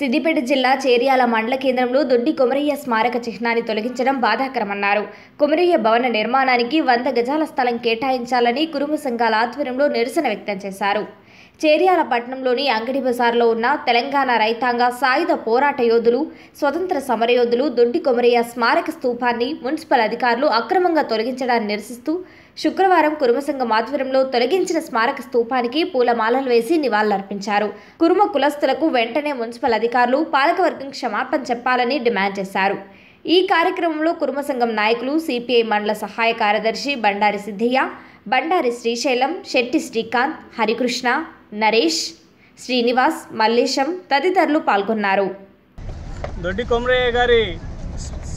సిద్దిపేట జిల్లా చేరియాల మండల కేంద్రంలో దొడ్డి కొమరయ్య స్మారక చిహ్నాన్ని తొలగించడం బాధాకరమన్నారు. కొమరయ్య భవన నిర్మాణానికి వంద గజాల స్థలం కేటాయించాలని కురుమ సంఘాల ఆధ్వర్యంలో నిరసన వ్యక్తం చేశారు. చేర్యాల పట్టణంలోని అంగడి బజార్లో ఉన్న తెలంగాణ రైతాంగ సాయుధ పోరాట యోధులు స్వతంత్ర సమరయోధులు దొడ్డి కొమరయ్య స్మారక స్తూపాన్ని మున్సిపల్ అధికారులు అక్రమంగా తొలగించడాన్ని నిరసిస్తూ శుక్రవారం కురుమసంఘం ఆధ్వర్యంలో తొలగించిన స్మారక స్తూపానికి పూలమాలలు వేసి నివాళులర్పించారు. కురుమ కులస్తులకు వెంటనే మున్సిపల్ అధికారులు పాలకవర్గం క్షమాపణ చెప్పాలని డిమాండ్ చేశారు. ఈ కార్యక్రమంలో కురుమ సంఘం నాయకులు సిపిఐ మండల సహాయ కార్యదర్శి బండారి సిద్ధయ్య బండారి శ్రీశైలం శెట్టి శ్రీకాంత్ హరికృష్ణ నరేష్ శ్రీనివాస్ మల్లేశం తదితరులు పాల్గొన్నారు. దొడ్డి కొమరయ్య గారి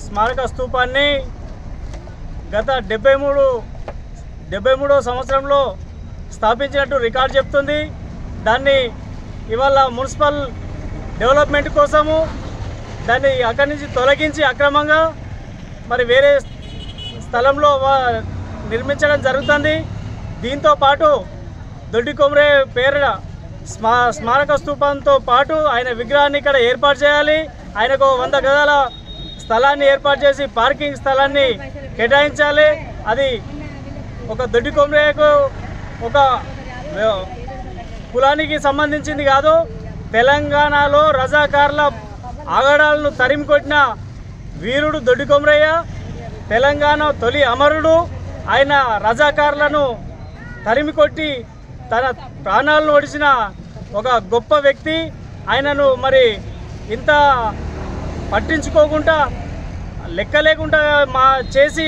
స్మారక స్తూపాన్ని గత డెబ్బై మూడు డెబ్బై మూడో సంవత్సరంలో స్థాపించినట్టు రికార్డు చెప్తుంది. దాన్ని ఇవాళ మున్సిపల్ డెవలప్మెంట్ కోసము దాన్ని అక్కడి నుంచి తొలగించి అక్రమంగా మరి వేరే స్థలంలో నిర్మించడం జరుగుతుంది. దీంతో పాటు దొడ్డి కొమరే పేరు స్మా స్మారక స్తూపంతో పాటు ఆయన విగ్రహాన్ని ఇక్కడ ఏర్పాటు చేయాలి. ఆయనకు వంద గదాల స్థలాన్ని ఏర్పాటు చేసి పార్కింగ్ స్థలాన్ని కేటాయించాలి. అది ఒక దొడ్డి కొమరేకు ఒక కులానికి సంబంధించింది కాదు. తెలంగాణలో రజాకార్ల ఆగడాలను తరిమి కొట్టిన వీరుడు దొడ్డి కొమరయ్య తెలంగాణ తొలి అమరుడు. ఆయన రజాకారులను తరిమి కొట్టి తన ప్రాణాలను ఒడిచిన ఒక గొప్ప వ్యక్తి. ఆయనను మరి ఇంత పట్టించుకోకుండా లెక్క లేకుండా మా చేసి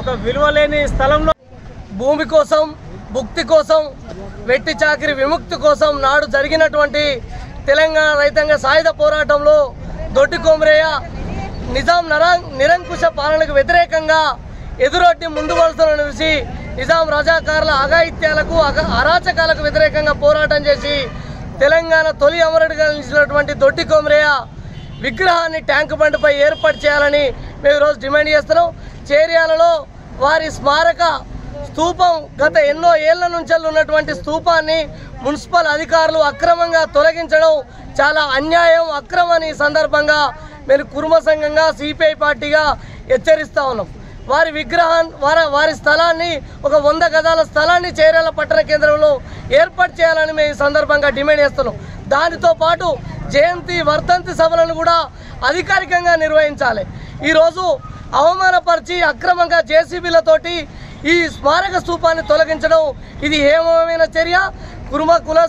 ఒక విలువ లేని స్థలంలో భూమి కోసం భుక్తి కోసం వెట్టి చాకిరి విముక్తి కోసం నాడు జరిగినటువంటి తెలంగాణ రైతాంగ సాయుధ పోరాటంలో దొడ్డి కోమరయ్య నిజాం నిరంకుశ పాలనకు వ్యతిరేకంగా ఎదురొడ్డి ముందు వలసలు నిలిచి నిజాం రజాకారుల అఘాయిత్యాలకు అగ- అరాచకాలకు వ్యతిరేకంగా పోరాటం చేసి తెలంగాణ తొలి అమరుడిగా నిలిచినటువంటి దొడ్డి కొమరయ్య విగ్రహాన్ని ట్యాంక్ బండ్పై ఏర్పాటు చేయాలని మేము ఈరోజు డిమాండ్ చేస్తున్నాం. చేర్యాలలో వారి స్మారక స్తూపం గత ఎన్నో ఏళ్ళ నుంచి ఉన్నటువంటి స్తూపాన్ని మున్సిపల్ అధికారులు అక్రమంగా తొలగించడం చాలా అన్యాయం అక్రమని సందర్భంగా మేము కుర్మ సంఘంగా సిపిఐ పార్టీగా హెచ్చరిస్తా ఉన్నాం. వారి విగ్రహాన్ని వారి వారి స్థలాన్ని ఒక వంద గదాల స్థలాన్ని చేరాల పట్టణ కేంద్రంలో ఏర్పాటు చేయాలని మేము ఈ సందర్భంగా డిమాండ్ చేస్తున్నాం. దానితో పాటు జయంతి వర్ధంతి సభలను కూడా అధికారికంగా నిర్వహించాలి. ఈరోజు అవమానపరిచి అక్రమంగా జేసీబీలతోటి ఈ స్మారక స్తూపాన్ని తొలగించడం ఇది ఏమైన చర్య. కురుమ కుల